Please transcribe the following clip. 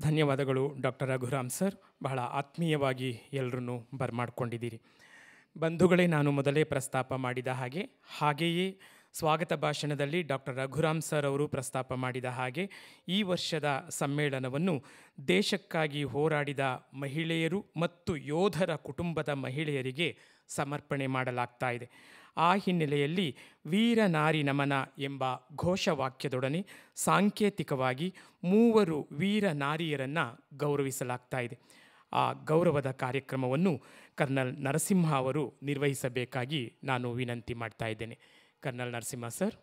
ಧನ್ಯವಾದಗಳು, doctor Raghuram sir. ಬಹಳ ಆತ್ಮೀಯವಾಗಿ ಎಲ್ಲರನ್ನೂ ಬರ್ಮಾಡ್ಕೊಂಡಿದ್ದೀರಿ. ಬಂಧುಗಳೇ, ನಾನು ಮೊದಲೇ ಪ್ರಸ್ತಾಪ ಮಾಡಿದ ಹಾಗೆ, ಹಾಗೆಯೇ ಸ್ವಾಗತ ಭಾಷಣದಲ್ಲಿ ಡಾಕ್ಟರ್ ರಘುರಾಮ್ ಸರ್ ಅವರು ಪ್ರಸ್ತಾಪ ಮಾಡಿದ ಹಾಗೆ, ಈ ವರ್ಷದ ಸಮ್ಮೇಳನವನ್ನು ದೇಶಕ್ಕಾಗಿ ಹೋರಾಡಿದ ಮಹಿಳೆಯರು ಮತ್ತು ಯೋಧರ ಕುಟುಂಬದ ಮಹಿಳೆಯರಿಗೆ ಸಮರ್ಪಣೆ ಮಾಡಲಾಗ್ತಾ ಇದೆ. ಆ ಹಿನ್ನೆಲೆಯಲ್ಲಿ ವೀರ ನಾರಿ ನಮನ ಎಂಬ ಘೋಷವಾಕ್ಯದೊಡನೆ ಸಾಂಕೇತಿಕವಾಗಿ ಮೂವರು ವೀರ ನಾರಿಯರನ್ನು ಗೌರವಿಸಲಾಗ್ತಾ ಇದೆ. ಆ ಗೌರವದ ಕಾರ್ಯಕ್ರಮವನ್ನು ಕರ್ನಲ್ ನರಸಿಂಹ ಅವರು ನಿರ್ವಹಿಸಬೇಕಾಗಿ ನಾನು ವಿನಂತಿ ಮಾಡ್ತಾ ಇದ್ದೇನೆ. Colonel Narasimha sir.